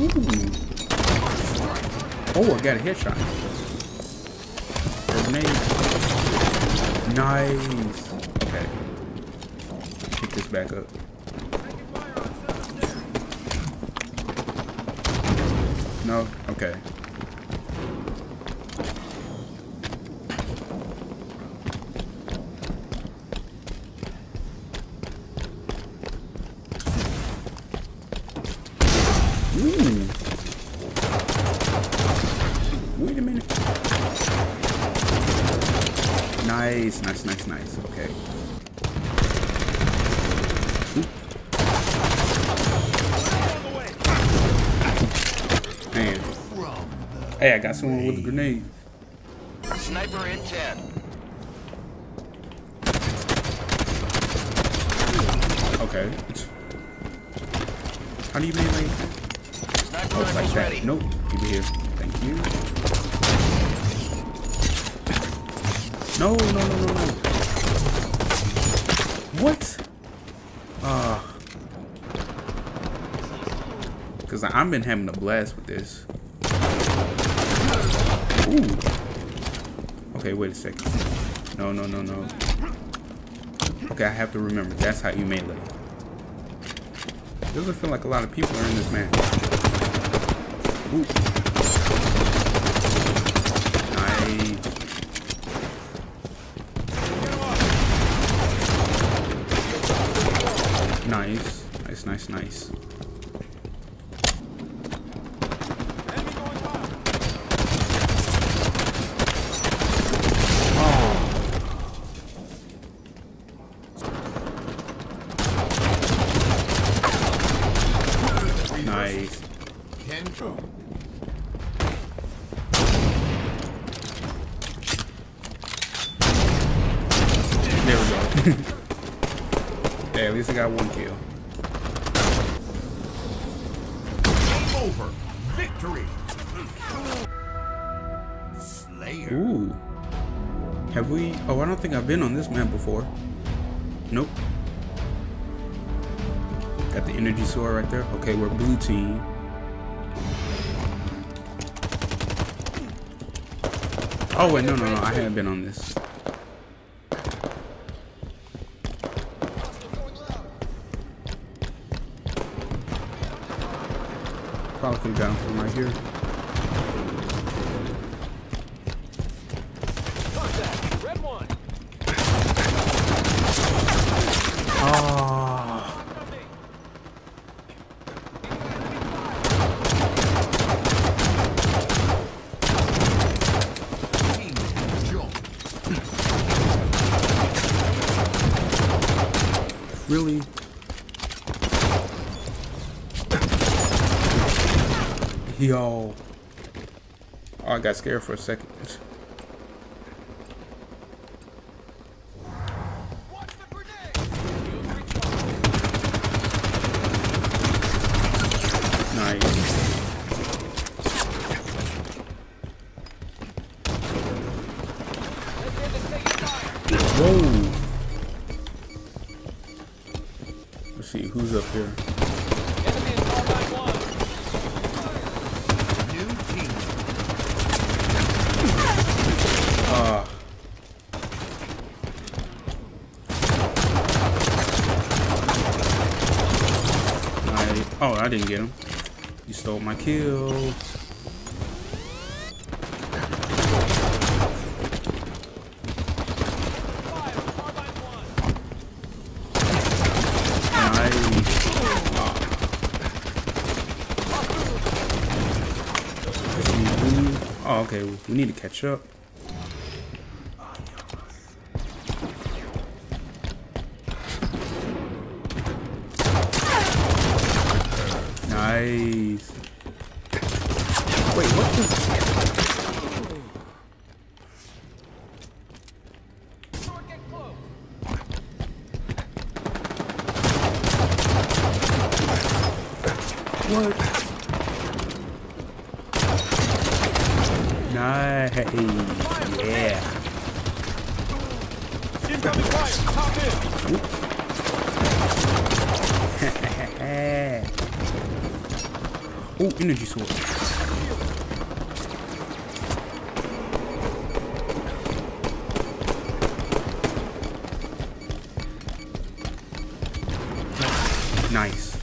Ooh. Oh, I got a headshot. Grenade. Nice. Okay. Pick this back up. No? Okay. Ooh. Wait a minute. Nice, nice, nice, nice. Okay. Man. Hey, I got someone with a grenade. Sniper in 10. Okay. How do you melee? Sniper Oh, it's like that. ready. Nope. Keep it here. Thank you. No, no, no, no, no. What? Ah. Cause I've been having a blast with this. Ooh. Okay, wait a second. No, no, no, no. Okay, I have to remember. That's how you melee. Doesn't feel like a lot of people are in this match. Ooh. Nice. Nice, nice, oh. nice. Nice. There we go. hey, at least I got one kill. Over. Victory! Slayer. Ooh. Have we? Oh, I don't think I've been on this map before. Nope. Got the energy sword right there. Okay, we're blue team. Oh wait, no, no, no. I haven't been on this. Probably gotten from right here. Red one. Oh. Team jump. Really? Yo. Oh, I got scared for a second. Whoa. Let's see who's up here. Enemy in carbine one. New team. Ah. I, didn't get him. You stole my kill. Oh, okay. We need to catch up. Nice. Wait, what the? What? Nice. Yeah. Incoming fire. Top in. oh, energy sword. Nice.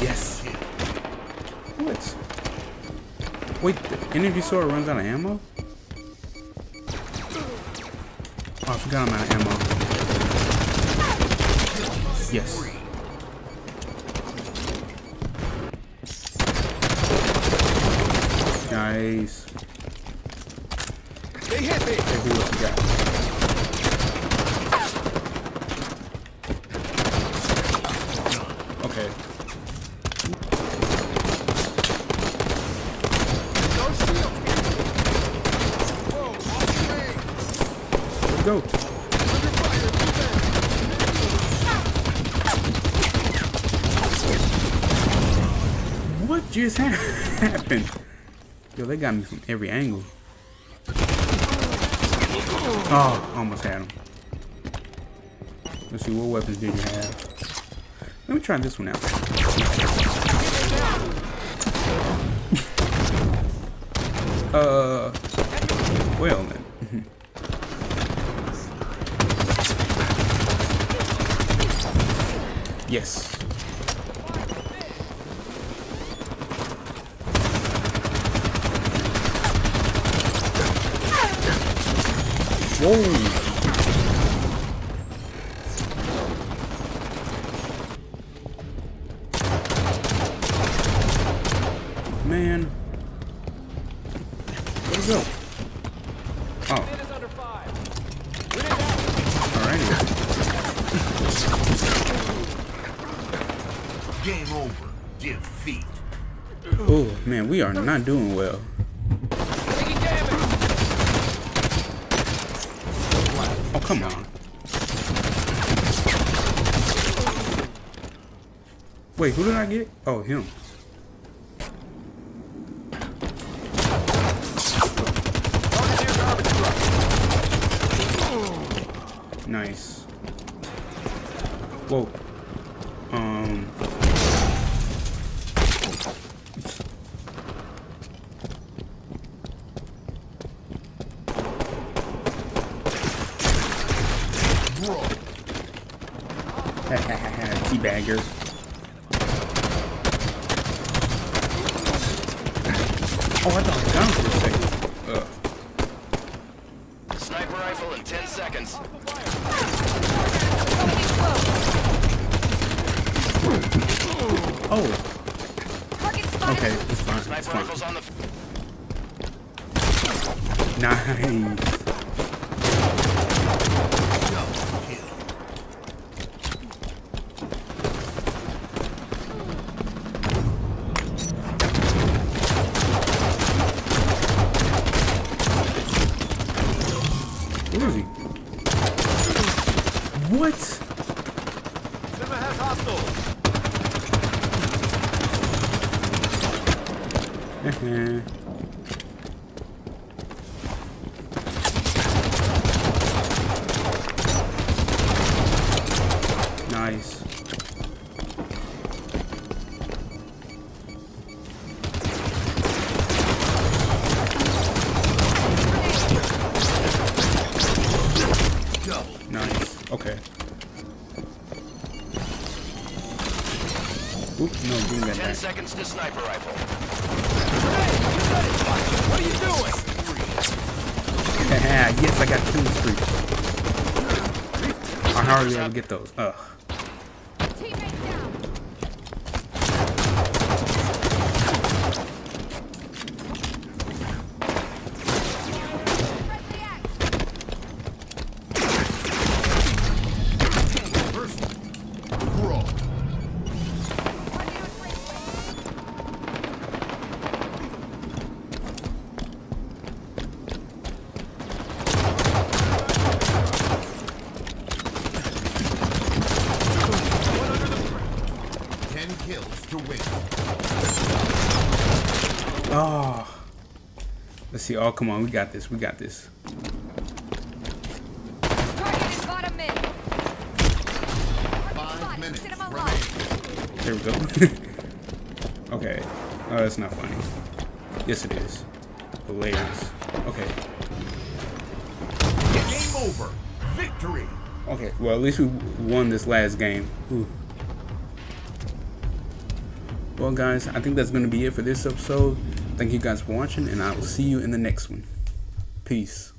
Yes. What? Wait, energy sword runs out of ammo? Oh, I forgot I'm out of ammo. Yes. Nice. They hit me. Let's see what you got. Okay. No shield Whoa, off the. Let's go. Under fire, defense. What just happened? Yo, they got me from every angle. Oh, almost had him. Let's see, what weapons did you have? Let me try this one out. uh, well then. yes. Whoa. Man. Where'd it go? Oh, It is under fire. Grenade out. alrighty. Game over. Defeat. Oh, man, we are not doing well. Come on. Wait, who did I get? Oh, him. Nice. Whoa. Teabaggers. Oh, I thought I got him for a second. Ugh. Sniper rifle in 10 seconds. Oh, Target okay, it's fine. It's fine. rifle's on. Nice. What? Oops, no, bring that 10 back. seconds to sniper rifle. What are you doing? yes, I got two streaks. I hardly ever get those. Ugh. Let's see. Oh, come on. We got this. We got this. There we go. okay. Oh, that's not funny. Yes, it is. Hilarious. Okay. Yes. Game over. Victory. Okay. Well, at least we won this last game. Well, guys, I think that's going to be it for this episode. Thank you guys for watching, and I will see you in the next one. Peace.